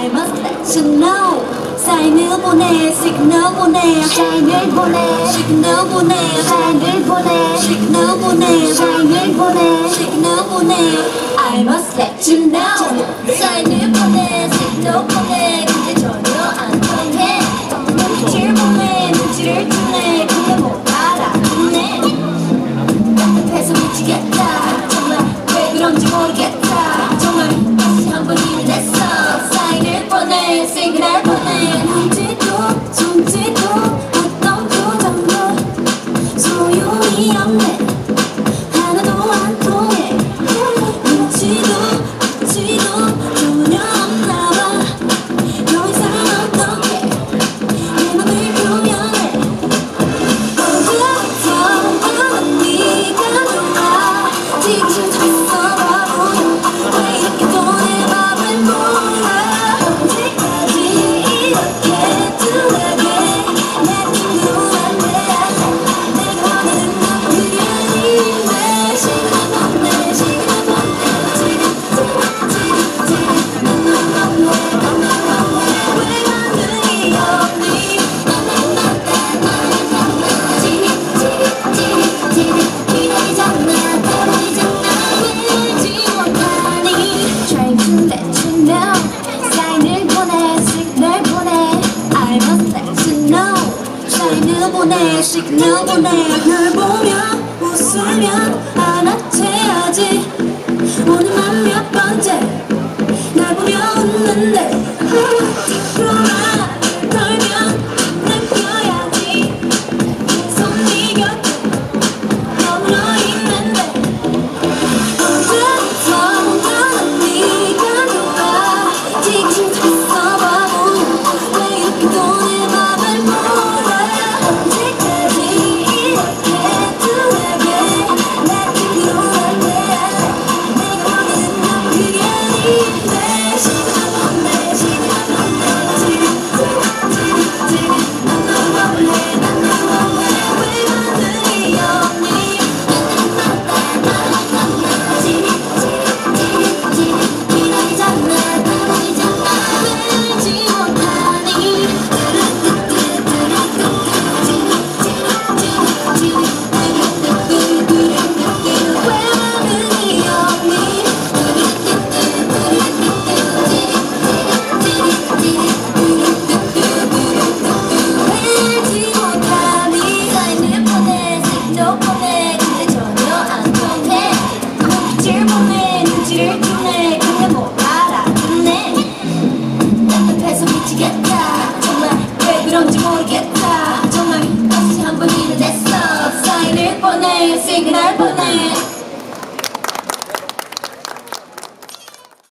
I must let you know. Sai nebone, sick nebone, sai nebone, sick nebone, sai nebone, sick nebone, sai nebone, sick nebone, I must let you know. Sai nebone, sick. 보내씩 너 보내 널 보면 웃으면 알아채야지. 오늘만 몇 번째? 날 보며 웃는데. 보내 시그널 보내.